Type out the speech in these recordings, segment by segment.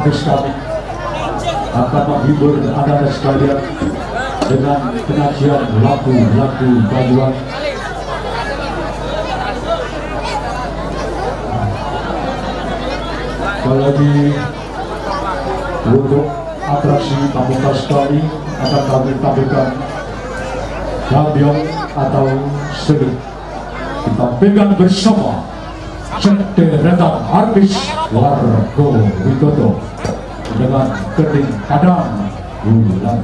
artis kami akan menghibur anak-anak sekalian dengan penyajian lagu-lagu Banyuwangi. Apalagi untuk atraksi pamungkas kami akan kami tampilkan gambiong atau sedih ditampilkan bersama cederetan artis Wargo Widodo 这个肯定打仗有力量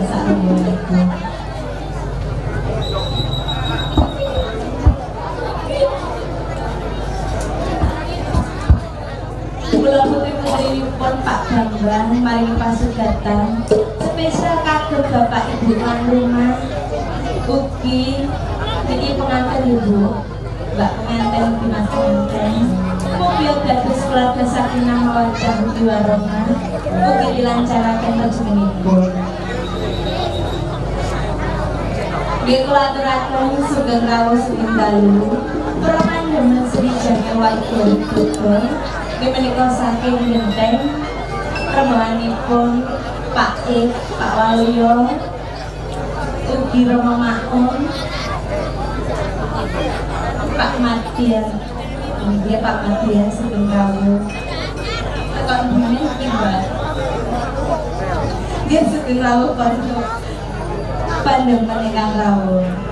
Assalamualaikum. Kula putri putrinipun Pak Bambang maring datang spesial kagem Bapak Ibu Mangrumah ugi niki pengantin Ibu. Mbak pengantin di Mas pengantin. Mugi dados keluarga sakinah mawadah juara dilancarkan dilancaraken panjenenganipun. Nggih kula aturaken sugeng rawuh sugeng dalu pramandemen Sri Jaya Waiguru Putra nggih menika saking genteng rembanganipun Pak Ik, Pak Waluyo ugi Romo Maun Pak Martia dia Pak Martia sugeng rawuh tekan bumi iki Mbak dia sugeng rawuh pondok pandemen ingkang rawuh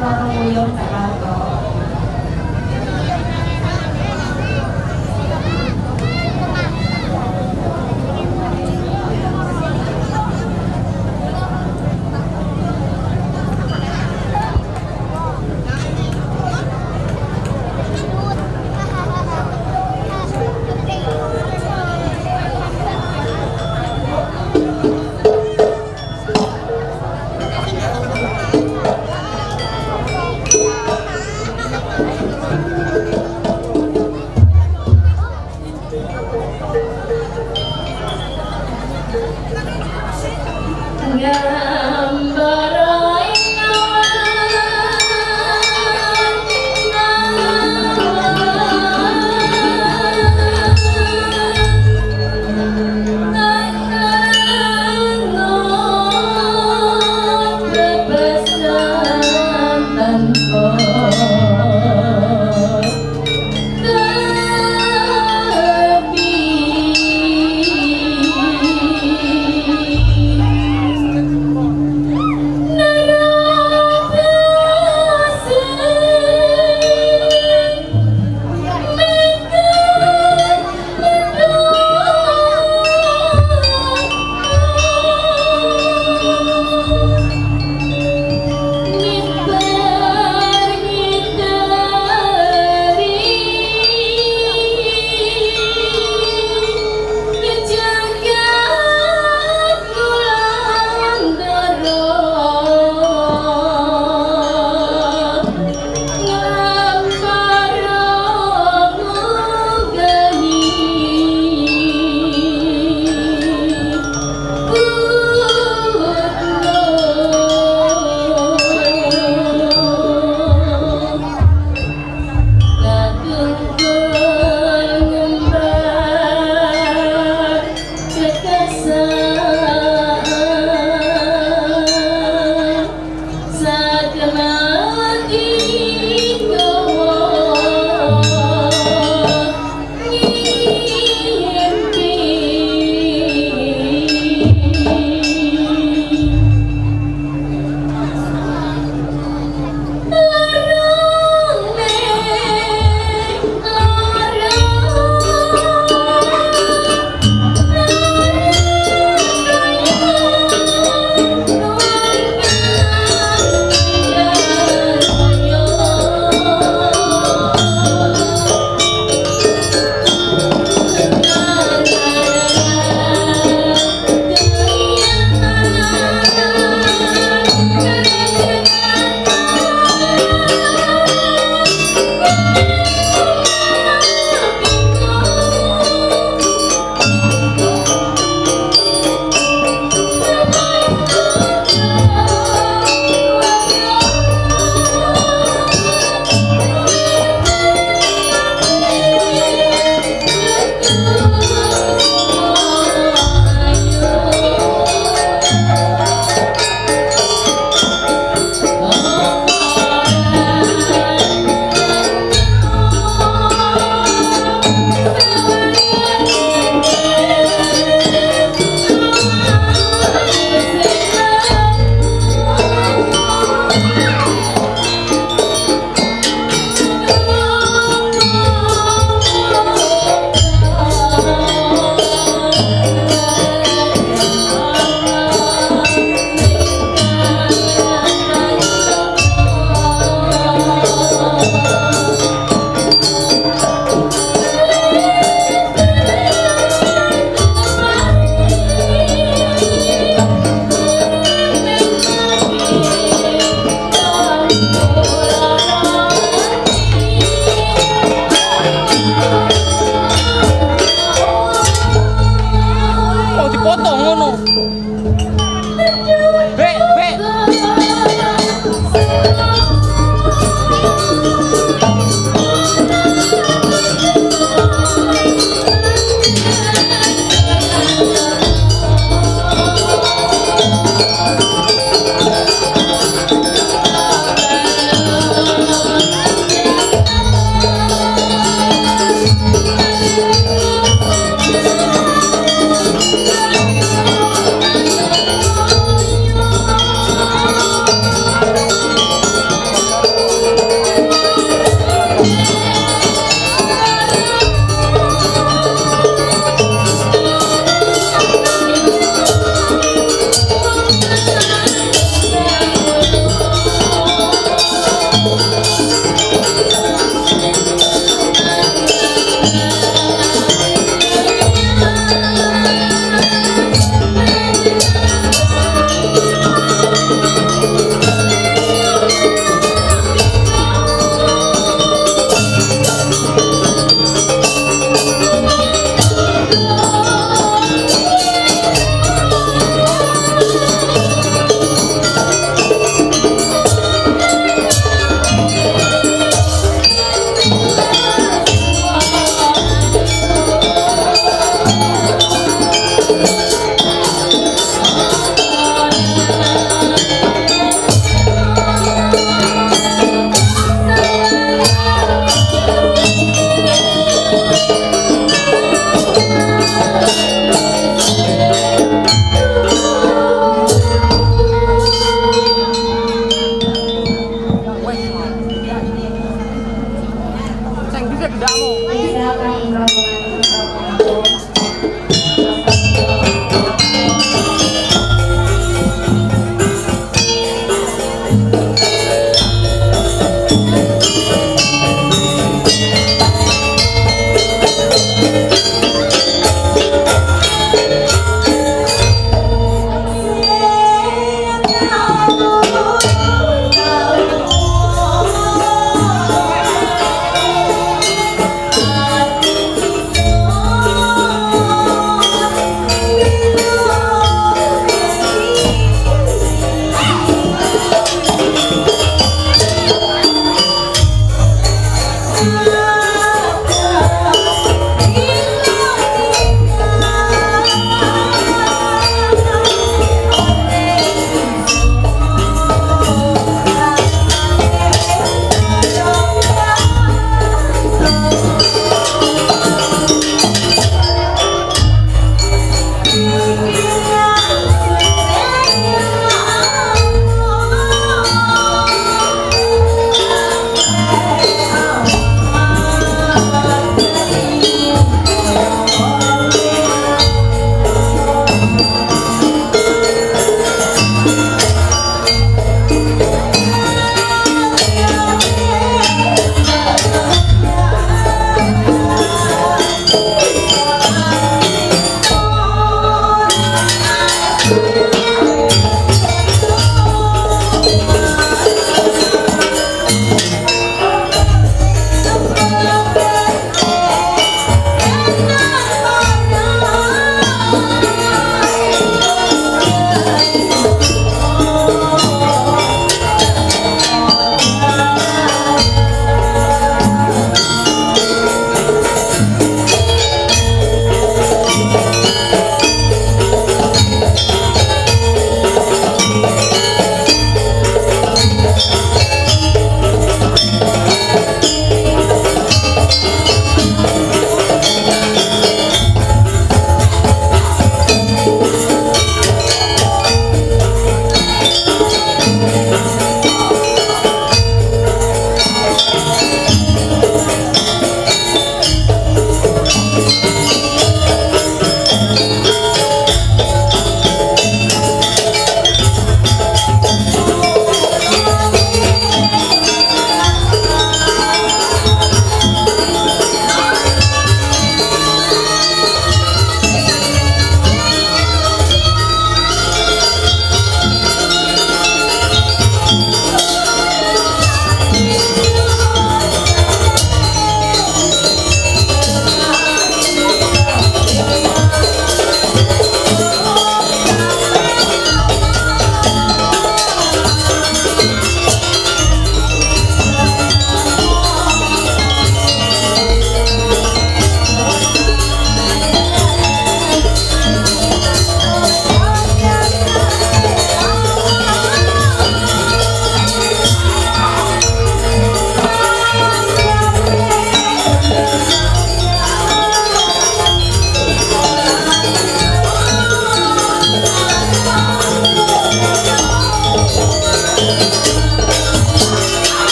Nó không.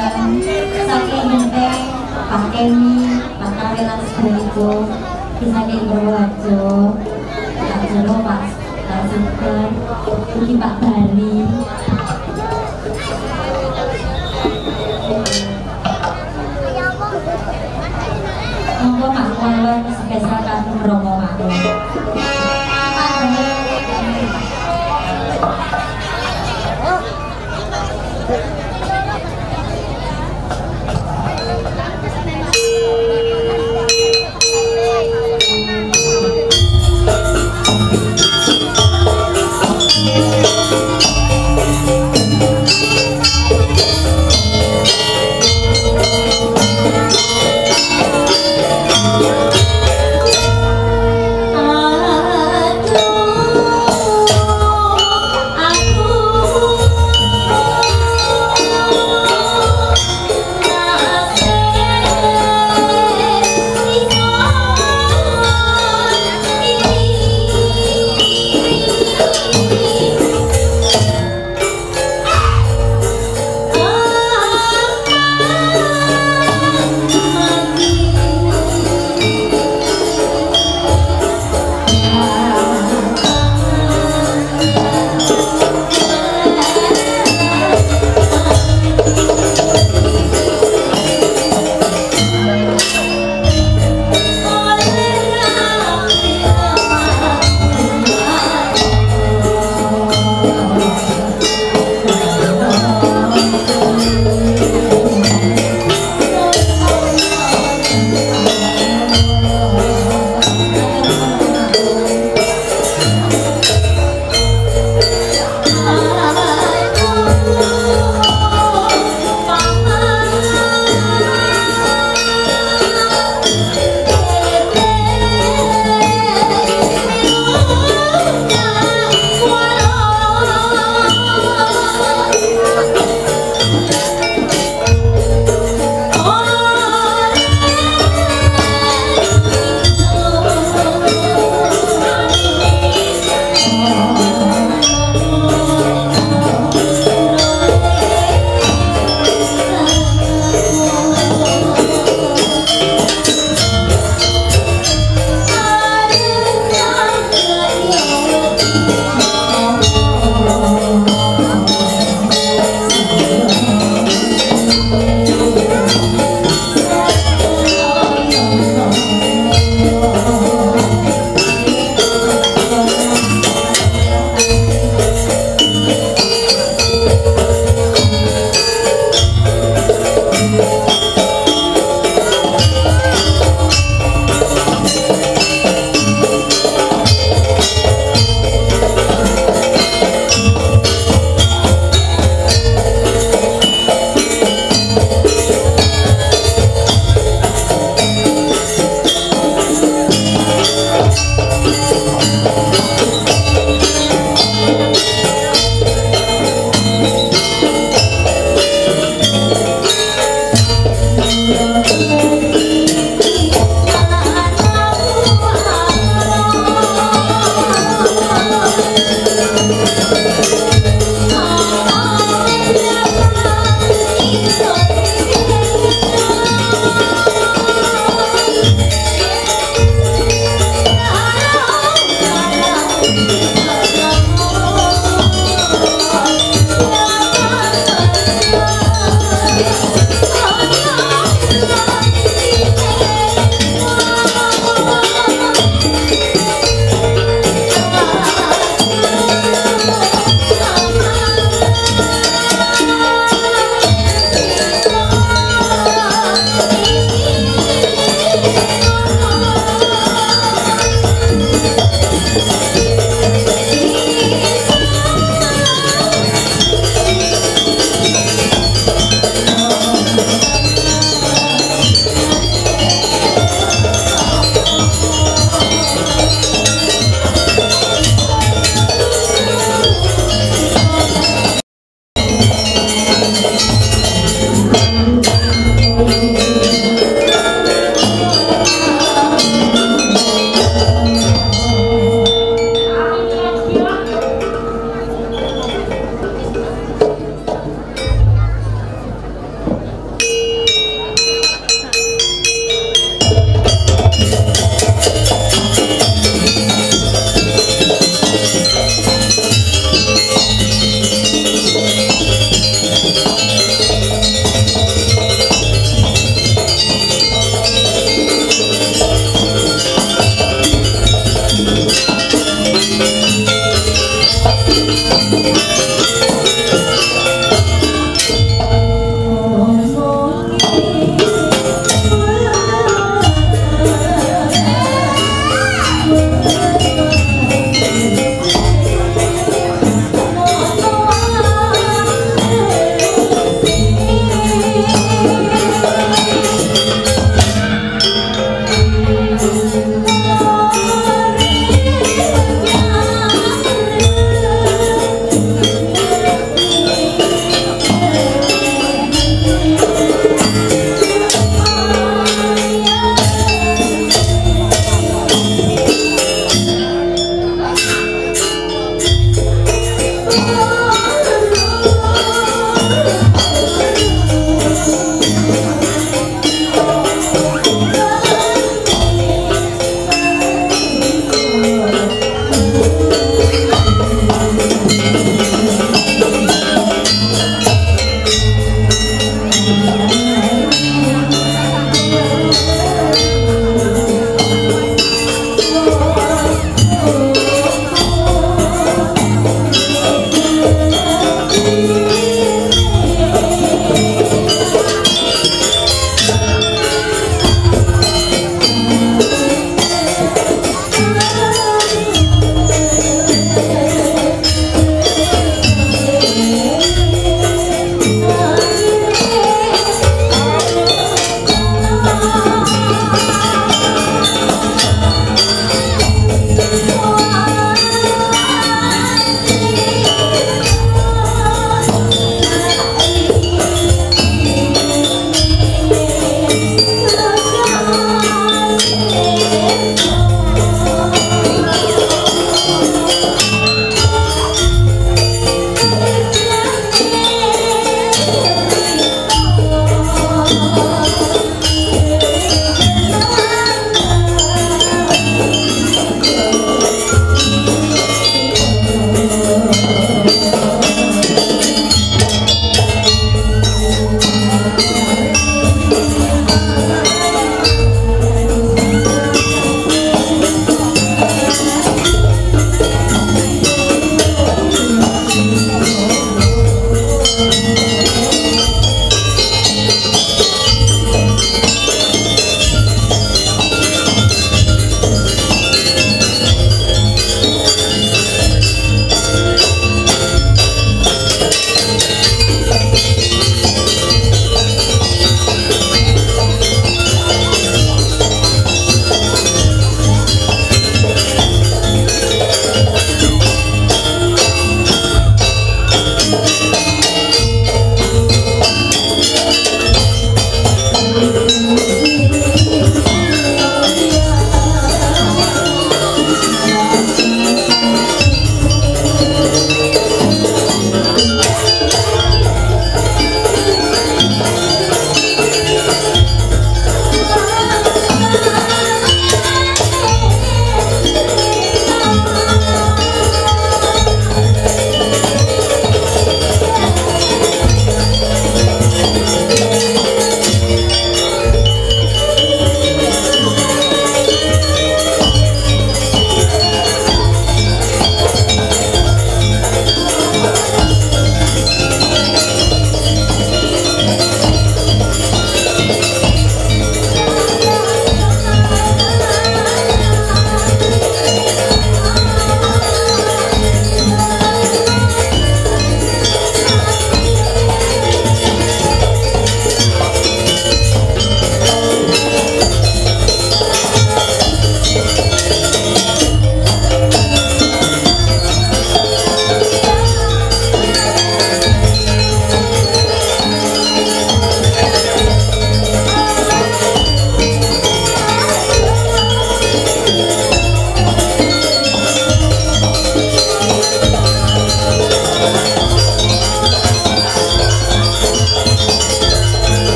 Saking Kolean saking Menteng Pak Kemi Pak Kawin lan sedayanipun saking Purworejo Pak Pak Pak ugi Pak Bali Monggo Mak Kolon spesial